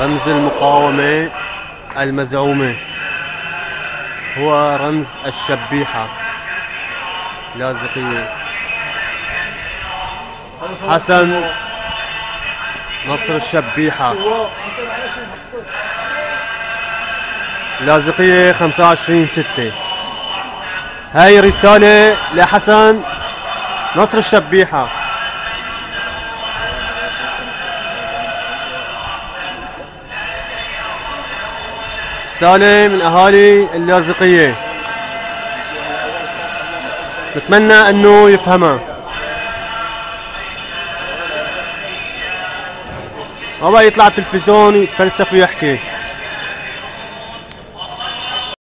رمز المقاومة المزعومة. هو رمز الشبيحة. لاذقية حسن. نصر الشبيحة. لاذقية 25 6 هاي رسالة لحسن. نصر الشبيحة. رسالة من أهالي اللاذقية. نتمنى أنه يفهمها. ما بقى يطلع التلفزيون يتفلسف ويحكي.